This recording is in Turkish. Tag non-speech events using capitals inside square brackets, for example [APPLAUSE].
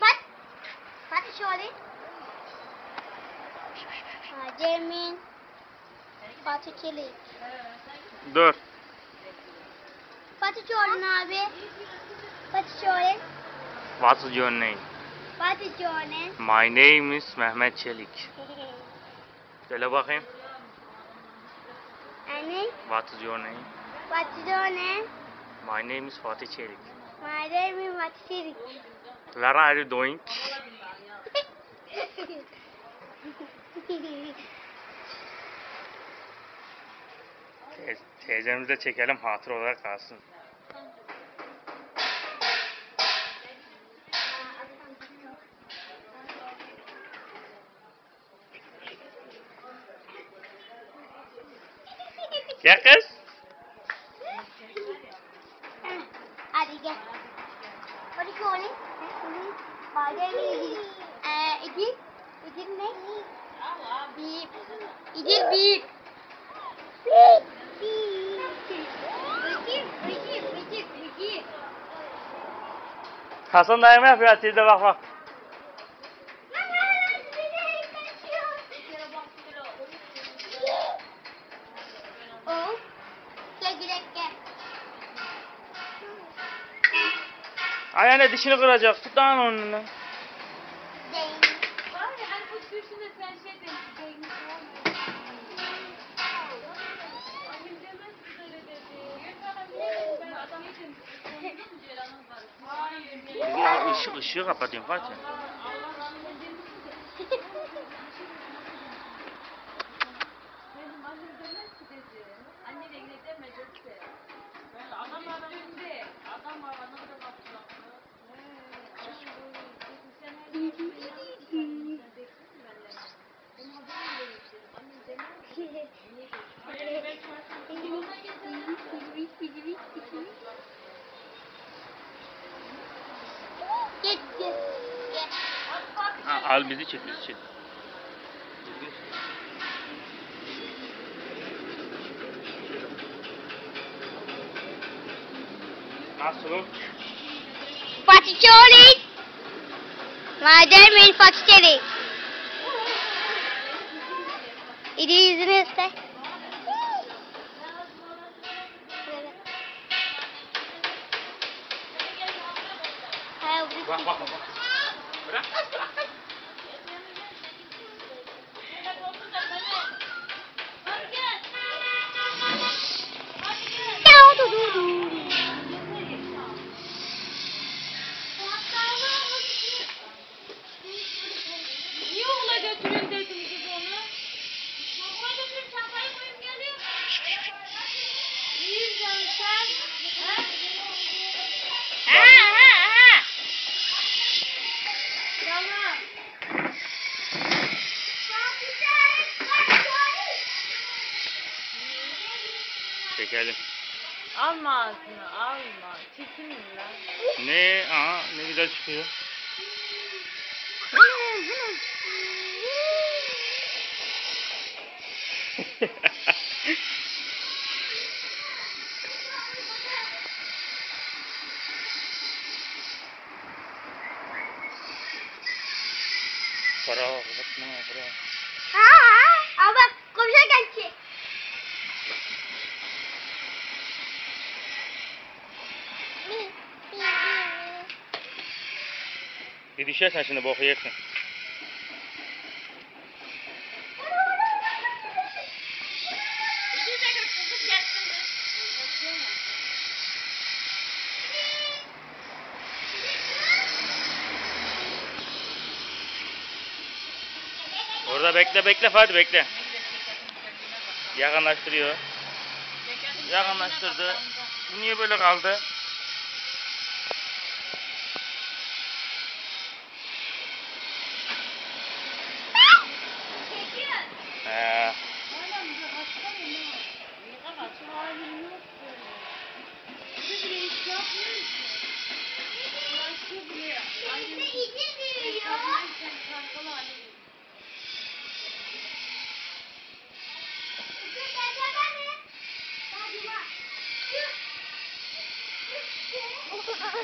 Bak. Hadi şöyle. Ha, Cemil. Fatih Çelik. Dur. Fatih Çoğun abi. Fatih Çoğun. What's your name? Fatih Çoğun. My name is Mehmet Çelik. Söyle bakayım. Anne. What's your name? Fatih Çoğun. My name is Fatih Çelik. My name is Çelik. Where are you doing? Te teyzemizi de çekelim hatıra olarak kalsın. Gel kız. Hadi gel. Fatih Çoğun. My name is Ee, İdil. İdil ne? Bip. İdil bip. Bip. Hasan dayım yapıyor teyze bak bak. Sonunda mı Ceylan'ın var? Hayır. Ya ışık ışığı kapatayım Fatih. [LAUGHS] [LAUGHS] Gel. Ha, al bizi çek bizi çek. Nasıl? Fatih Çelik. Name is Fatih Çelik. İdi yüzünü iste. Ha, bu- Bak Çekelim. Alma ağzını alma. Çekinin lan. Ne? Aha ne güzel çıkıyor. [LAUGHS] Para uzatma para. Ha, ha. Al bak komşuya geldi. Bir düşersen şimdi boku yersin. Orada bekle bekle hadi bekle. Yakınlaştırıyor. Yakınlaştırdı. Niye böyle kaldı?